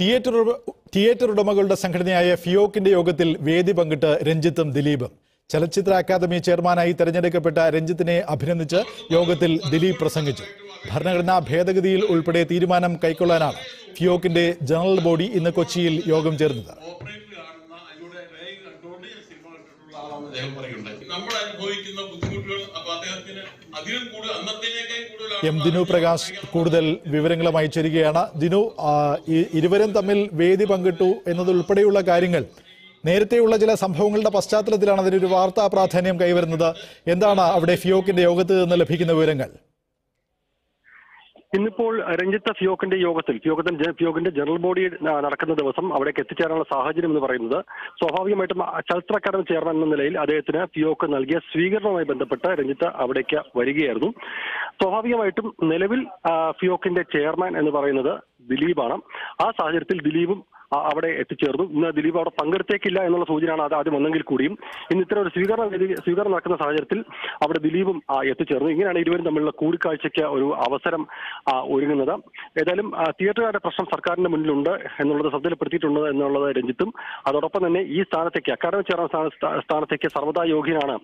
Theatre theatre ഉടമകളുടെ സംഘടനയായ ഫിയോക്കിന്റെ യോഗത്തിൽ വേദി പങ്കിട്ട് രഞ്ജിത്തും ദിലീപും. ചലച്ചിത്ര അക്കാദമി ചെയർമാനായി തെരഞ്ഞെടുക്കപ്പെട്ട രഞ്ജിത്തിനെ അഭിനന്ദിച്ച് യോഗത്തിൽ ദിലീപ് പ്രസംഗിച്ചു. ഭരണഘടനാ ഭേദഗതിയിൽ ഉൾപ്പെടെ തീരുമാനം കൈക്കൊള്ളാനാണ് ഫിയോക്കിന്റെ ജനറൽ ബോഡി ഇന്ന് കൊച്ചിയിൽ യോഗം ചേർന്നത്. അദ്ദേഹം പറയുന്നുണ്ട് നമ്മൾ അനുഭവിക്കുന്ന ബുദ്ധിമുട്ടുകൾ അപ്പൊ അദ്ദേഹത്തിന് അതിലും കൂടുതൽ എം ദിനു പ്രകാശ് കൂടുതൽ വിവരങ്ങളുമായി ചേരുകയാണ്. ദിനു ഇരുവരും തമ്മിൽ വേദി പങ്കിട്ടു എന്നതുൾപ്പെടെയുള്ള കാര്യങ്ങൾ. നേരത്തെയുള്ള ചില സംഭവങ്ങളുടെ പശ്ചാത്തലത്തിലാണ് അതിനൊരു വാർത്താ പ്രാധാന്യം കൈവരുന്നത്. എന്താണ് അവിടെ ഫിയോക്കിന്റെ യോഗത്തിൽ നിന്ന് ലഭിക്കുന്ന വിവരങ്ങൾ? ഇന്നിപ്പോൾ രഞ്ജിത്ത ഫിയോക്കിന്റെ യോഗത്തിൽ ഫിയോക്കിന്റെ ഫിയോക്കിന്റെ ജനറൽ ബോഡി നടക്കുന്ന ദിവസം അവിടേക്ക് എത്തിച്ചേരാനുള്ള സാഹചര്യം എന്ന് പറയുന്നത് സ്വാഭാവികമായിട്ടും ചലച്ചിത്രക്കാരൻ ചലച്ചിത്ര അക്കാദമി ചെയർമാൻ എന്ന നിലയിൽ അദ്ദേഹത്തിന് ഫിയോക്ക് നൽകിയ സ്വീകരണവുമായി ബന്ധപ്പെട്ട് രഞ്ജിത്ത് അവിടേക്ക് വരികയായിരുന്നു. സ്വാഭാവികമായിട്ടും നിലവിൽ ഫിയോക്കിന്റെ ചെയർമാൻ എന്ന് പറയുന്നത് ദിലീപാണ്. ആ സാഹചര്യത്തിൽ ദിലീപും അവിടെ എത്തിച്ചേർന്നു. ഇന്ന് ദിലീപ് അവിടെ പങ്കെടുത്തേക്കില്ല എന്നുള്ള സൂചനയാണ് അത് ആദ്യം വന്നെങ്കിൽ കൂടിയും. ഇന്ന് ഇത്തരം ഒരു സ്വീകരണ സ്വീകരണം നടക്കുന്ന സാഹചര്യത്തിൽ അവിടെ ദിലീപും എത്തിച്ചേർന്നു. ഇങ്ങനെയാണ് ഇരുവരും തമ്മിലുള്ള കൂടിക്കാഴ്ചയ്ക്ക് ഒരു അവസരം ഒരുങ്ങുന്നത്. ഏതായാലും തിയേറ്ററുകാരുടെ പ്രശ്നം സർക്കാരിന്റെ മുന്നിലുണ്ട് എന്നുള്ളത് ശ്രദ്ധയിൽപ്പെടുത്തിയിട്ടുണ്ട് എന്നുള്ളത് രഞ്ജിത്തും. അതോടൊപ്പം തന്നെ ഈ സ്ഥാനത്തേക്ക് അക്കാദമി ചെയർമാൻ സ്ഥാന- സ്ഥാനത്തേക്ക് സർവതാ യോഗ്യനാണ്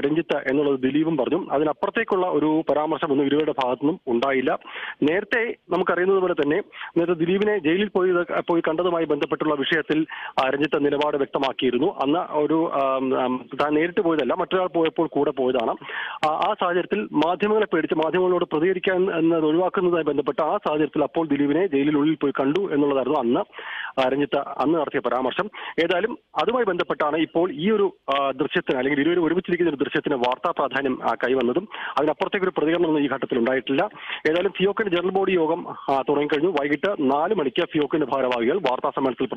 രഞ്ജിത്ത് എന്നുള്ളത് ദിലീപും പറഞ്ഞു. അതിനപ്പുറത്തേക്കുള്ള ഒരു പരാമർശം ഒന്നും ഇരുവരുടെ ഭാഗത്തുനിന്നും ഉണ്ടായില്ല. നേരത്തെ നമുക്കറിയുന്നത് പോലെ തന്നെ നേരത്തെ ദിലീപിനെ ജയിലിൽ പോയി പോയി കണ്ടതുമായി ബന്ധപ്പെട്ടുള്ള വിഷയത്തിൽ രഞ്ജിത്ത് നിലപാട് വ്യക്തമാക്കിയിരുന്നു. അന്ന് ഒരു താൻ നേരിട്ട് പോയതല്ല മറ്റൊരാൾ പോയപ്പോൾ കൂടെ പോയതാണ്. ആ സാഹചര്യത്തിൽ മാധ്യമങ്ങളെ പേടിച്ച് മാധ്യമങ്ങളോട് പ്രതികരിക്കാൻ എന്നത് ഒഴിവാക്കുന്നതുമായി ബന്ധപ്പെട്ട് ആ സാഹചര്യത്തിൽ അപ്പോൾ ദിലീപിനെ ജയിലിനുള്ളിൽ പോയി കണ്ടു എന്നുള്ളതായിരുന്നു അന്ന്. രഞ്ജിത്ത് അന്ന് നടത്തിയ പരാമർശം. ഏതായാലും അതുമായി ബന്ധപ്പെട്ടാണ് ഇപ്പോൾ ഈ ഒരു ദൃശ്യത്തിന് അല്ലെങ്കിൽ ഇരുവരും ഒരുമിച്ചിരിക്കുന്ന ഒരു ദൃശ്യത്തിന് വാർത്താ പ്രാധാന്യം കൈവന്നതും അതിനപ്പുറത്തേക്ക് ഒരു പ്രതികരണമൊന്നും ഈ ഘട്ടത്തിൽ ഉണ്ടായിട്ടില്ല. ഏതായാലും ഫിയോക്കിന്റെ ജനറൽ ബോഡി യോഗം തുടങ്ങിക്കഴിഞ്ഞു. വൈകിട്ട് നാല് മണിക്ക് ഫിയോക്കിന്റെ ഭാരവാഹികൾ വാർത്താ സമ്മേളനത്തിൽ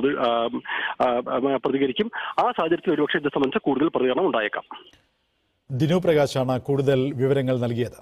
പ്രതികരിക്കും. ആ സാഹചര്യത്തിൽ ഒരുപക്ഷെ ഇത് സംബന്ധിച്ച് കൂടുതൽ പ്രതികരണം ഉണ്ടായേക്കാം. ദിനു പ്രകാശാണ് കൂടുതൽ വിവരങ്ങൾ നൽകിയത്.